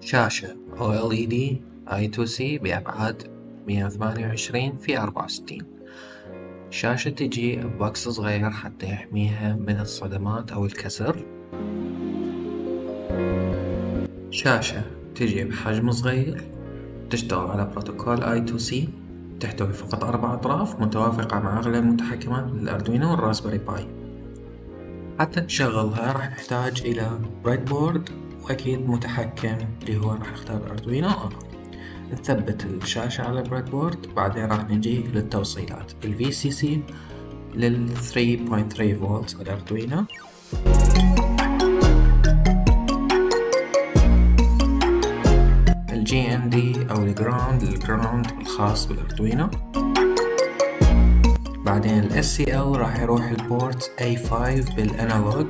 شاشة OLED I2C بأبعاد 128 في 64 شاشة تجي ب box صغير حتى يحميها من الصدمات أو الكسر. شاشة تجي بحجم صغير تشتغل على بروتوكول I2C تحتوي فقط أربع أطراف متوافقة مع أغلب المتحكمات مثل ال Arduino وال Raspberry Pi. حتى نشغلها راح نحتاج إلى breadboard وأكيد متحكم اللي هو راح نختار Arduino. أو نثبت الشاشة على ال breadboard بعدين راح نجي للتوصيلات. ال VCC لل 3.3 فولت ال Arduino ال GND أو ال ground ال ground الخاص بال Arduino. بعدين ال SCL راح يروح ال port A5 بال analog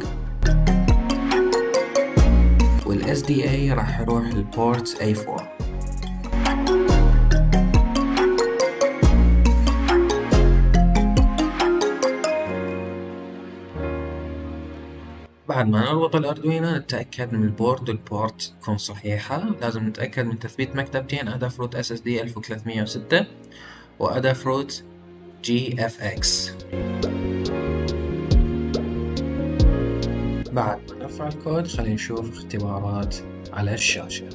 وال SDA راح يروح ال port A4 بعد ما نربط ال Arduino نتأكد من ال board وال port تكون صحيحة. لازم نتأكد من تثبيت مكتبتين Adafruit SSD 1306 و Adafruit GFX بعد ما نرفع الكود. خلينا نشوف اختبارات على الشاشة.